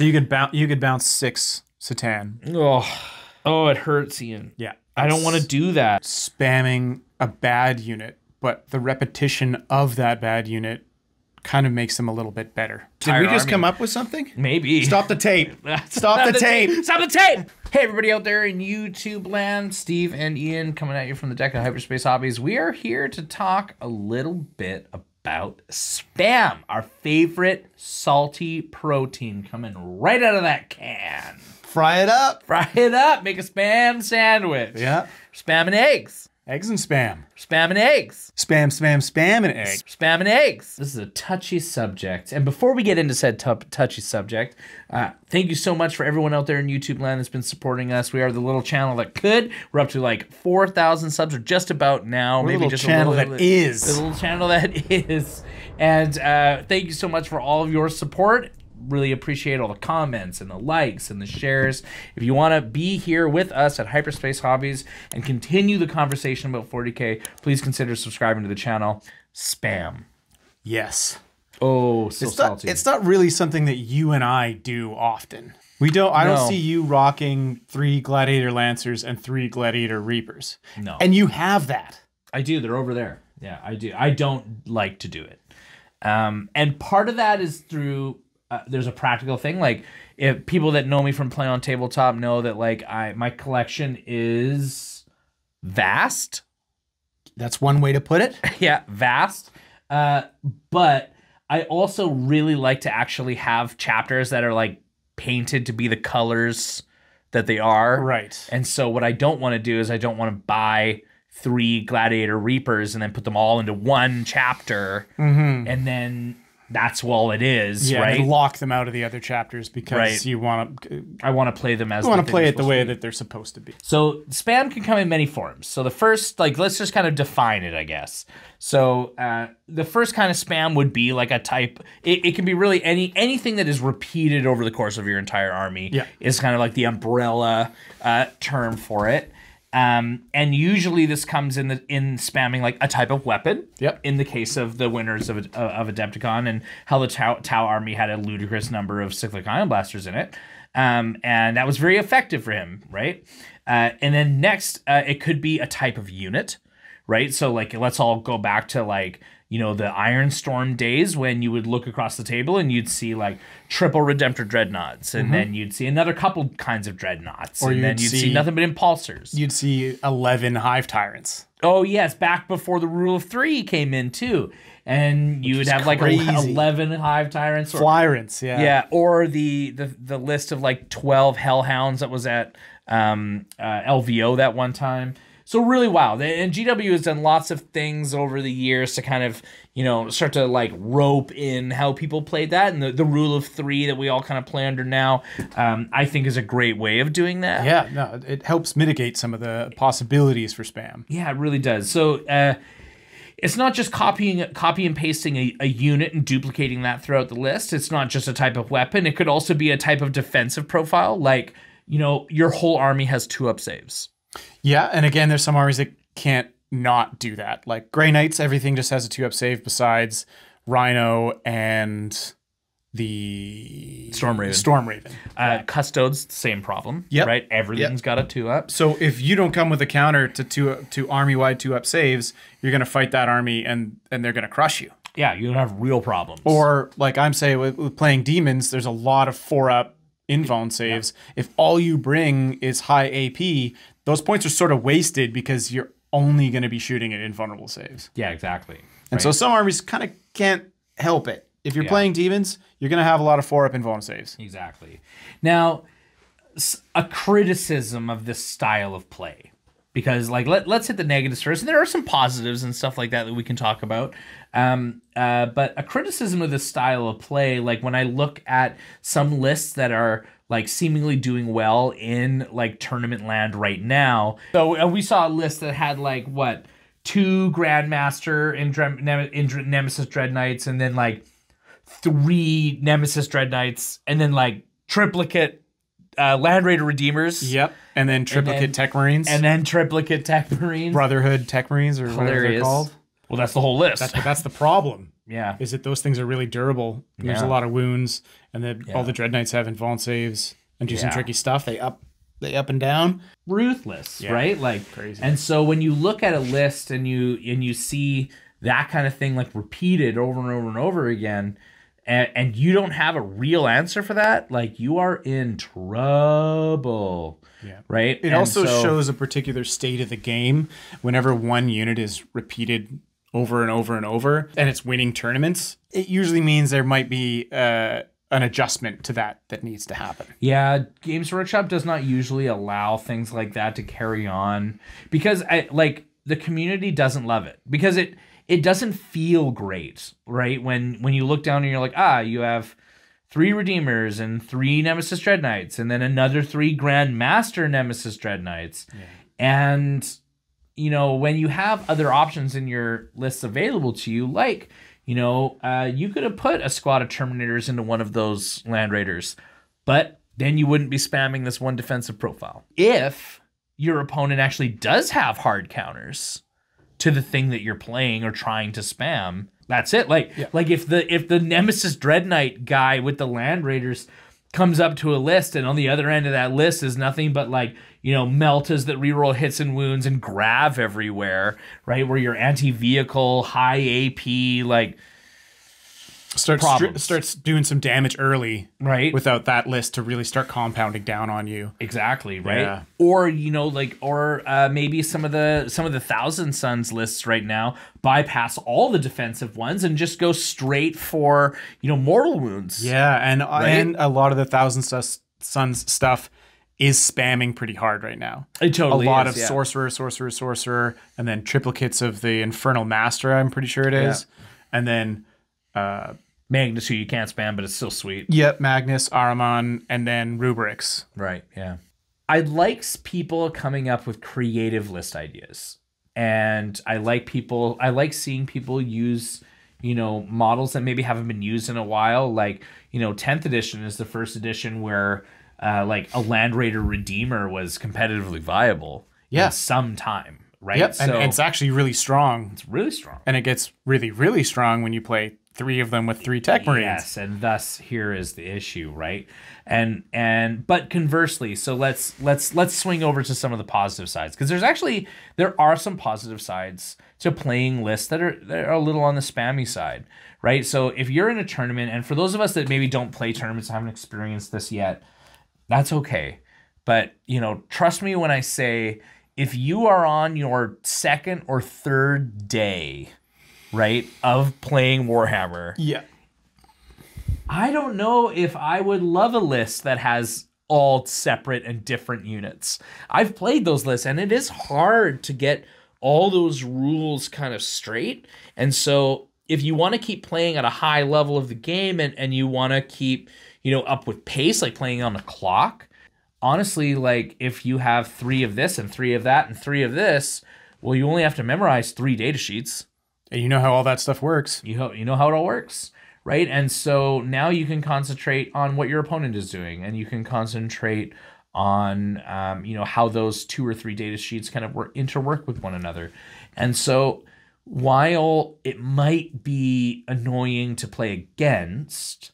So you could bounce you could bounce six C'tan. Oh, oh, it hurts, Ian. Yeah. I don't want to do that. spamming a bad unit, but the repetition of that bad unit kind of makes them a little bit better. Did we just army. come up with something? Maybe. Stop the tape. Stop the tape. Stop the tape. Hey, everybody out there in YouTube land, Steve and Ian coming at you from the deck of Hyperspace Hobbies. We are here to talk a little bit about spam, our favorite salty protein coming right out of that can. Fry it up. Fry it up, make a spam sandwich. Yeah. Spam and eggs. Eggs and spam. Spam and eggs. Spam, spam, spam and eggs. Spam and eggs. This is a touchy subject. And before we get into said tu- touchy subject, uh, thank you so much for everyone out there in YouTube land that's been supporting us. We are the little channel that could. We're up to like 4,000 subs or just about now. We're maybe little just channel a little, that is. The little channel that is. And uh, thank you so much for all of your support. Really appreciate all the comments and the likes and the shares. If you want to be here with us at Hyperspace Hobbies and continue the conversation about 40K, please consider subscribing to the channel. Spam. Yes. Oh, so It's not, it's not really something that you and I do often. We don't I No. don't see you rocking three gladiator lancers and three gladiator reapers. No. And you have that. I do. They're over there. Yeah, I do. I don't like to do it. Um, and part of that is through uh, there's a practical thing. Like if people that know me from play on tabletop know that like I my collection is vast. That's one way to put it. yeah, vast. Uh, but I also really like to actually have chapters that are like painted to be the colors that they are. Right. And so what I don't want to do is I don't want to buy three gladiator reapers and then put them all into one chapter and then that's all it is. Yeah, right? lock them out of the other chapters because Right. you want to I want to play them as you want to play it the way that they're supposed to be. So spam can come in many forms. So the first, like, let's just kind of define it, I guess. So uh, the first kind of spam would be like a type. It, it can be really any anything that is repeated over the course of your entire army. Yeah. is kind of like the umbrella uh, term for it. Um, and usually this comes in the in spamming like a type of weapon. Yep. In the case of the winners of of Adepticon and how the Tau, Tau army had a ludicrous number of cyclic ion blasters in it, um, and that was very effective for him, right? Uh, and then next, uh, it could be a type of unit, right? So like, let's all go back to like you know the Iron Storm days when you would look across the table and you'd see like triple Redemptor dreadnoughts, and then you'd see another couple kinds of dreadnoughts, Mm-hmm. Or and you'd you'd see, see- nothing but impulsors. You'd see 11 hive tyrants. Oh yes, back before the rule of three came in too, and you would have like eleven hive tyrants. Or, Flyrants, yeah. yeah, or the, the the list of like twelve hellhounds that was at um, uh, LVO that one time. So really wild. And GW has done lots of things over the years to kind of you know start to like rope in how people played that, and the, the rule of three that we all kind of play under now. Um, I think is a great way of doing that. Yeah, no, it helps mitigate some of the possibilities for spam. Yeah, it really does. So uh, it's not just copying, copy and pasting a, a unit and duplicating that throughout the list. It's not just a type of weapon. It could also be a type of defensive profile, like you know your whole army has two up saves. Yeah, and again, there's some armies that can't not do that. Like Grey Knights, everything just has a two up save besides Rhino and the Storm Raven. Storm Raven. Uh, Custodes, same problem. Yeah. Right. Everything's got a two up. So if you don't come with a counter to two to army wide two up saves, you're gonna fight that army and and they're gonna crush you. Yeah, you have real problems. Or like I'm saying with, with playing demons, there's a lot of four up invuln saves. If all you bring is high AP, those points are sort of wasted because you're only going to be shooting at invulnerable saves. yeah, exactly. And so some armies kind of can't help it. If you're Yeah. playing demons, you're going to have a lot of four up invuln saves. Exactly. Now, a criticism of this style of play, because like let let's hit the negatives first, and there are some positives and stuff like that that we can talk about. Um, uh, but a criticism of this style of play, like when I look at some lists that are like seemingly doing well in like tournament land right now. So uh, we saw a list that had like what two Grandmaster in, Dre- Nem- in Nemesis Dread Knights, and then like three Nemesis Dread Knights, and then like triplicate uh, Land Raider Redeemers. Yep. And then triplicate then- tech marines, And then triplicate Tech Marines. brotherhood tech marines, or whatever they're called. Well, that's the whole list. That's, that's the problem. Yeah. is that those things are really durable. There's a lot of wounds, and then Yeah. all the Dread Knights have invuln saves and do some tricky stuff. They up, they up and down. ruthless, Yeah. right? Like Crazy. And so when you look at a list and you and you see that kind of thing like repeated over and over and over again, and, and you don't have a real answer for that, like you are in trouble. Yeah. Right. It And also so- shows a particular state of the game whenever one unit is repeated over and over and over and it's winning tournaments. It usually means there might be uh, an adjustment to that that needs to happen. Yeah, Games Workshop does not usually allow things like that to carry on because I like the community doesn't love it because it it doesn't feel great, right? When when you look down and you're like, ah, you have three Redeemers and three Nemesis Dread Knights and then another three Grandmaster Nemesis Dread Knights. And you know, when you have other options in your lists available to you, like, you know, uh, you could have put a squad of Terminators into one of those Land Raiders, but then you wouldn't be spamming this one defensive profile. If your opponent actually does have hard counters to the thing that you're playing or trying to spam, that's it. Like, like if the if the Nemesis Dread Knight guy with the Land Raiders comes up to a list and on the other end of that list is nothing but like you know meltas that reroll hits and wounds and grav everywhere right? Where your anti-vehicle high ap like Starts Problems. starts doing some damage early right without that list to really start compounding down on you. exactly right Yeah. or you know like or uh, maybe some of the some of the thousand suns lists right now bypass all the defensive ones and just go straight for you know mortal wounds Yeah, and and a lot of the Thousand Suns stuff is spamming pretty hard right now. it totally a lot is, of yeah. sorcerer, sorcerer, sorcerer, and then triplicates of the Infernal Master. I'm pretty sure it is, and then magnus who you can't spam but it's still sweet yep, Magnus, Ahriman, and then Rubrics. Right. Yeah. I like people coming up with creative list ideas. And I like people, I like seeing people use, you know, models that maybe haven't been used in a while. Like, you know, 10th edition is the first edition where, uh, like, a Land Raider Redeemer was competitively viable Yeah. in some time. Right. Yep, So and it's actually really strong, it's really strong. and it gets really, really strong when you play three of them with three Tech Marines. Yes, and thus here is the issue, right? And and but conversely, so let's let's let's swing over to some of the positive sides because there's actually there are some positive sides to playing lists that are that are a little on the spammy side, right? So if you're in a tournament, and for those of us that maybe don't play tournaments, haven't experienced this yet, that's okay. But you know, trust me when I say if you are on your second or third day, right, of playing Warhammer, Yeah. I don't know if I would love a list that has all separate and different units. I've played those lists and it is hard to get all those rules kind of straight. And so if you want to keep playing at a high level of the game and, and you want to keep, you know, up with pace, like playing on the clock, honestly, like if you have three of this and three of that and three of this, well, you only have to memorize three data sheets And you know how all that stuff works. you ho- you know how it all works right and so now you can concentrate on what your opponent is doing and you can concentrate on um, you know how those two or three data sheets kind of work interwork with one another and so while it might be annoying to play against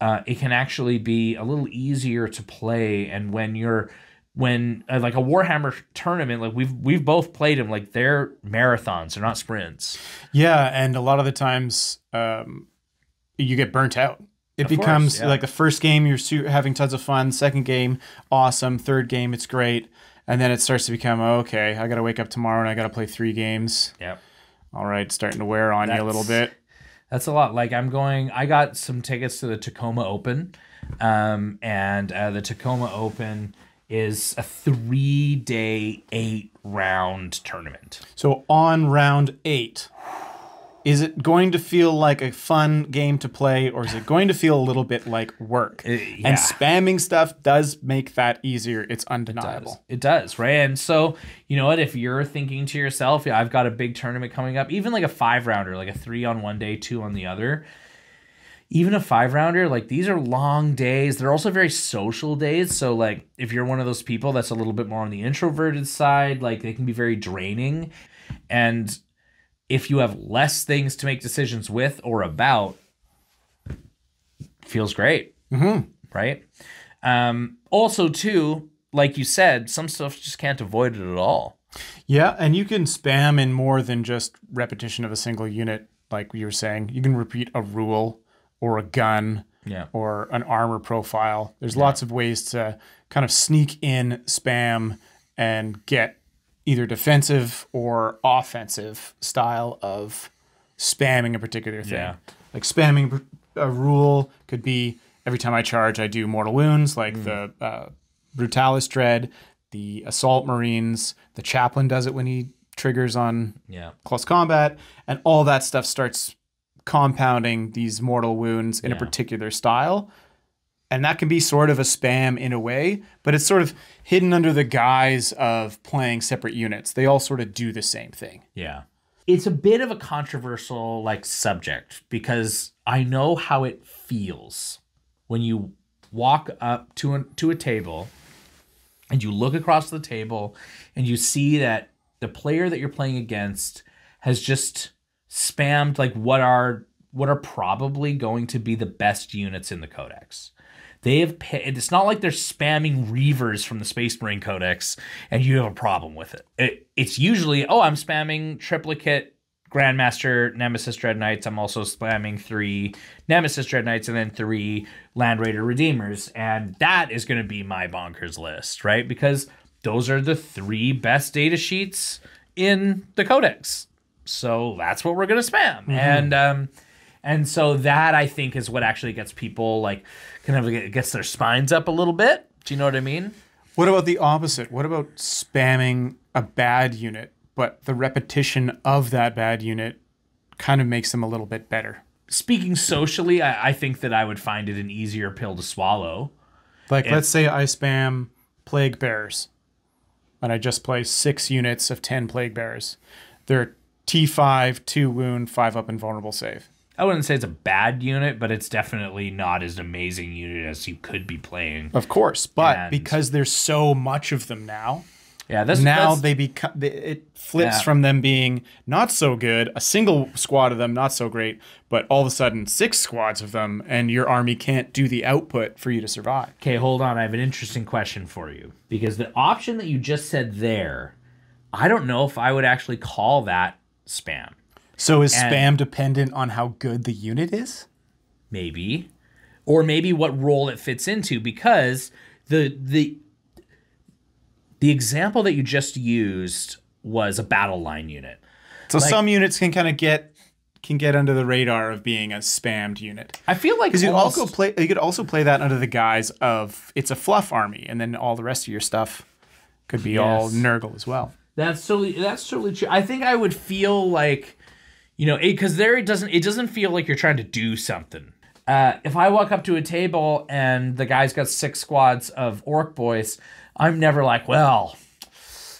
uh, it can actually be a little easier to play and when you're when uh, like a warhammer tournament like we've we've both played them like they're marathons they're not sprints Yeah, and a lot of the times um, you get burnt out. It Of course, becomes yeah. like the first game you're su- having tons of fun, second game awesome, third game it's great, and then it starts to become okay. I got to wake up tomorrow and I got to play three games. yep All right, starting to wear on you a little bit. That's a lot. Like I'm going. I got some tickets to the Tacoma Open, um, and uh, the Tacoma Open is a three-day, eight-round tournament. So on round eight, is it going to feel like a fun game to play, or is it going to feel a little bit like work? Uh, yeah. And spamming stuff does make that easier. It's undeniable. It does, right? And so, you know what? If you're thinking to yourself, yeah, I've got a big tournament coming up, even like a five rounder, like a three on one day, two on the other. Even a five rounder, like these are long days. They're also very social days. So, like, if you're one of those people that's a little bit more on the introverted side, like they can be very draining. And if you have less things to make decisions with or about, feels great. Mm-hmm. Right. Um, also, too, like you said, some stuff just can't avoid it at all. Yeah, and you can spam in more than just repetition of a single unit, like you were saying. You can repeat a rule or a gun Yeah. or an armor profile. There's lots of ways to kind of sneak in spam and get either defensive or offensive style of spamming a particular thing. Yeah. Like spamming a rule could be every time I charge, I do mortal wounds, like the uh, Brutalis Dread, the Assault Marines, the Chaplain does it when he triggers on Yeah. close combat, and all that stuff starts compounding these mortal wounds in a particular style. And that can be sort of a spam in a way, but it's sort of hidden under the guise of playing separate units. They all sort of do the same thing. Yeah. It's a bit of a controversial like subject because I know how it feels when you walk up to a, to a table and you look across the table and you see that the player that you're playing against has just spammed like what are what are probably going to be the best units in the codex. They have it's not like they're spamming Reivers from the Space Marine Codex and you have a problem with it. it it's usually, oh, I'm spamming triplicate Grandmaster Nemesis Dread Knights. I'm also spamming three Nemesis Dread Knights and then three Land Raider Redeemers. And that is going to be my bonkers list, right? Because those are the three best data sheets in the Codex. So that's what we're going to spam. And, um, and so that I think is what actually gets people like kind of gets their spines up a little bit. Do you know what I mean? What about the opposite? What about spamming a bad unit, but the repetition of that bad unit kind of makes them a little bit better? Speaking socially, I, I think that I would find it an easier pill to swallow. Like, let's say I spam Plague Bears and I just play six units of 10 Plague Bears. They're T5, 2 wound, 5 up, invulnerable save. I wouldn't say it's a bad unit, but it's definitely not as amazing unit as you could be playing. Of course, but And- because there's so much of them now, Yeah, that's now that's- they become it flips Yeah. from them being not so good, a single squad of them not so great, but all of a sudden six squads of them, and your army can't do the output for you to survive. Okay, hold on. I have an interesting question for you because the option that you just said there, I don't know if I would actually call that spam. So is And- spam dependent on how good the unit is? maybe or maybe what role it fits into because the the the example that you just used was a battle line unit So some units can kind of get can get under the radar of being a spammed unit. i feel like Because you also play you could also play that under the guise of it's a fluff army, and then all the rest of your stuff could be all Yes. Nurgle as well. That's totally that's totally true i think i would feel like you know because there it doesn't it doesn't feel like you're trying to do something uh, if I walk up to a table and the guy's got six squads of orc boys, I'm never like, well,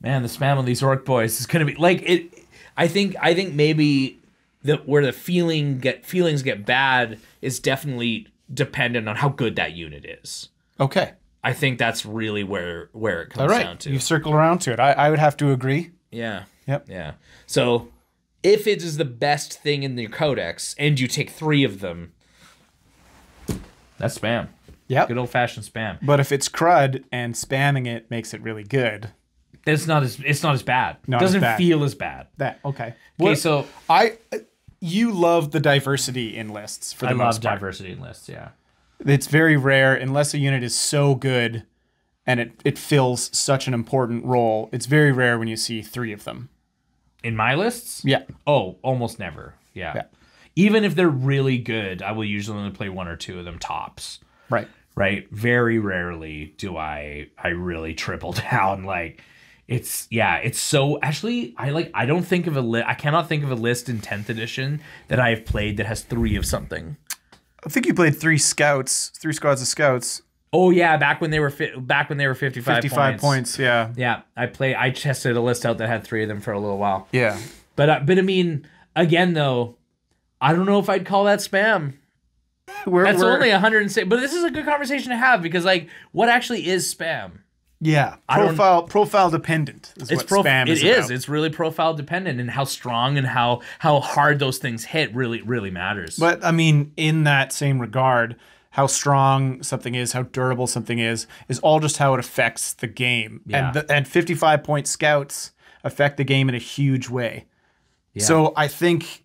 man, the spam of these orc boys is gonna be like it. I think I think maybe that where the feeling get feelings get bad is definitely dependent on how good that unit is. Okay. I think that's really where where it comes All down to. You've circled around to it. I, I would have to agree. Yeah. Yep. Yeah. So if it is the best thing in your codex and you take three of them, that's spam. Yeah. Good old fashioned spam. But if it's crud and spamming it makes it really good, It's not as it's not as bad. Not as Doesn't bad. feel as bad. that okay. Okay, What- so I you love the diversity in lists for the I love most part. diversity in lists. Yeah. It's very rare unless a unit is so good and it, it fills such an important role. It's very rare when you see three of them. In my lists, Yeah. oh, almost never. Yeah. Yeah. Even if they're really good, I will usually only play one or two of them tops. Right. right very rarely do i i really triple down like it's yeah it's so actually i like i don't think of a list i cannot think of a list in 10th edition that i have played that has three of something I think you played three scouts, three squads of scouts, oh yeah back when they were fi- back when they were 55, 55 points. points. Yeah. yeah i play i tested a list out that had three of them for a little while Yeah. but uh, but i mean again though i don't know if i'd call that spam We're, That's we're- only 106. But this is a good conversation to have because, like, what actually is spam? Yeah, profile profile dependent is It's prof- spam it is. is. about. It's really profile dependent, and how strong and how how hard those things hit really really matters. But I mean, in that same regard, how strong something is, how durable something is, is all just how it affects the game. Yeah. And the, and 55 point scouts affect the game in a huge way. Yeah. So I think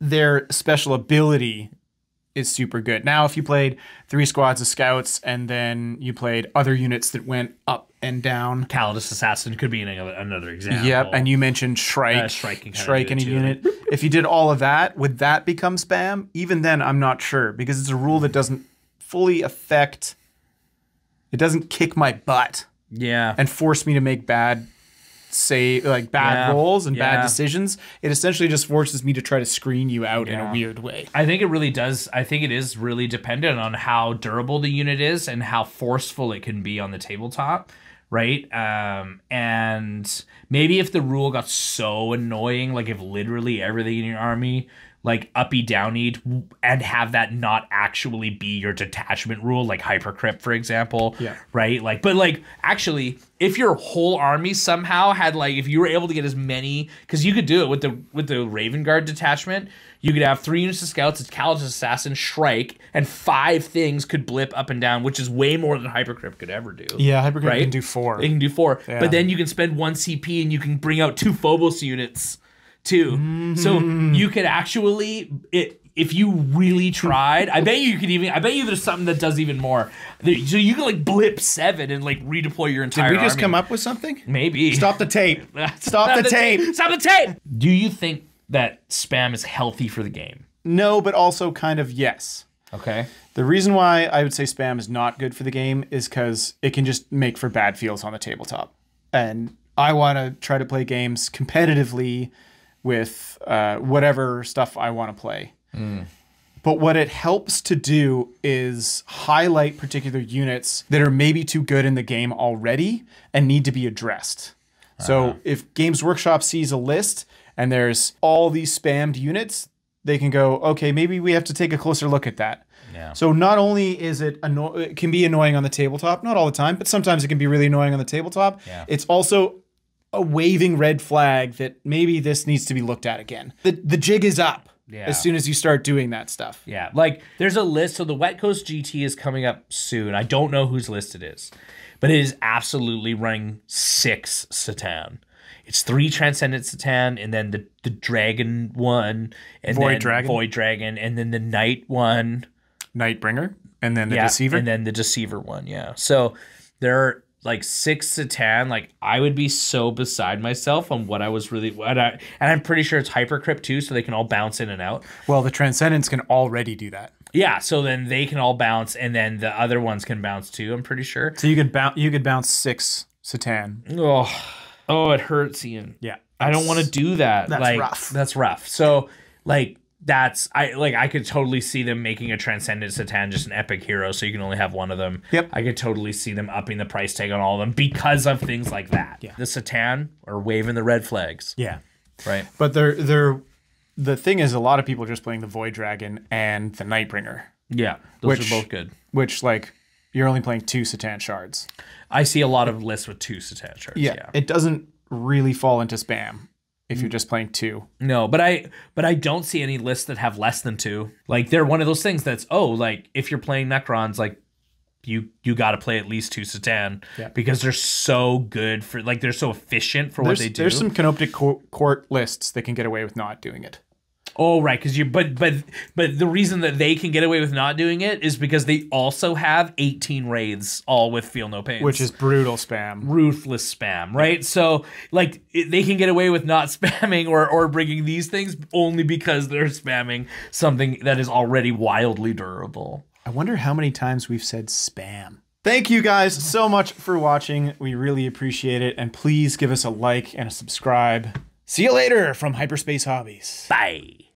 their special ability is super good. Now, if you played three squads of scouts and then you played other units that went up and down. Calidus Assassin could be another example. Yep, and you mentioned Shrike, Uh, Shrike Shrike in a unit. if you did all of that, would that become spam? Even then, I'm not sure because it's a rule that doesn't fully affect. It doesn't kick my butt yeah, and force me to make bad say like bad Yeah, rolls and yeah. bad decisions. It essentially just forces me to try to screen you out in a weird way. I think it really does. I think it is really dependent on how durable the unit is and how forceful it can be on the tabletop, right? Um, and maybe if the rule got so annoying, like if literally everything in your army like uppy downy and have that not actually be your detachment rule, like hypercrypt, for example. Yeah. Right. Like, but like actually, if your whole army somehow had like, if you were able to get as many, because you could do it with the with the Raven Guard detachment, you could have three units of scouts, it's Calidus Assassin, Shrike, and five things could blip up and down, which is way more than hypercrypt could ever do. Yeah, Hypercrypt Right? can do four. It can do four, Yeah. but then you can spend one CP and you can bring out two Phobos units too. So Mm-hmm. you could actually, it, if you really tried, I bet you could even. I bet you there's something that does even more. So you can like blip seven and like redeploy your entire. Did we just army. come up with something? Maybe Stop the tape. Stop the tape. Stop the tape. Do you think that spam is healthy for the game? no, but also kind of yes. Okay. The reason why I would say spam is not good for the game is because it can just make for bad feels on the tabletop. And I want to try to play games competitively with uh, whatever stuff I want to play. But what it helps to do is highlight particular units that are maybe too good in the game already and need to be addressed. So if Games Workshop sees a list and there's all these spammed units, they can go, okay, maybe we have to take a closer look at that. Yeah. So not only is it anno- it can be annoying on the tabletop, not all the time, but sometimes it can be really annoying on the tabletop. Yeah. It's also a waving red flag that maybe this needs to be looked at again. The the jig is up Yeah. as soon as you start doing that stuff. Yeah, like there's a list. So the Wet Coast GT is coming up soon. I don't know whose list it is, but it is absolutely running six C'tan. It's three Transcendent C'tan, and then the the Dragon one, and Void then Dragon. Void Dragon, and then the Night one, Nightbringer and then the yeah, Deceiver. and then the Deceiver one. Yeah, so there are like six C'tan. Like I would be so beside myself on what I was really what I, and I'm pretty sure it's Hypercrypt too, so they can all bounce in and out. well, the transcendence can already do that. Yeah, so then they can all bounce, and then the other ones can bounce too. I'm pretty sure. So you could bounce you could bounce six C'tan. Oh, oh, it hurts, Ian. Yeah. I don't want to do that. that's like, rough. That's rough. So, like, that's I like. I could totally see them making a transcendent C'tan just an epic hero, so you can only have one of them. Yep. I could totally see them upping the price tag on all of them because of things like that. Yeah. The C'tan are waving the red flags. Yeah. Right. But they're they're the thing is a lot of people are just playing the Void Dragon and the Nightbringer, Yeah. Those Which- are both good. which like you're only playing two C'tan shards. I see a lot of lists with two C'tan shards. yeah. It doesn't really fall into spam if you're just playing two. No, but I but I don't see any lists that have less than two. Like they're one of those things that's oh, like if you're playing Necrons, like you you got to play at least two C'tan Yeah. because they're so good for like they're so efficient for There's, what they do. there's some Canoptek Court lists that can get away with not doing it. Oh right, because you but but but the reason that they can get away with not doing it is because they also have 18 wraiths all with feel no pain, Which is brutal spam. ruthless spam, right? So like it, they can get away with not spamming or or bringing these things only because they're spamming something that is already wildly durable. I wonder how many times we've said spam. Thank you guys so much for watching. We really appreciate it. And please give us a like and a subscribe. See you later from Hyperspace Hobbies. Bye.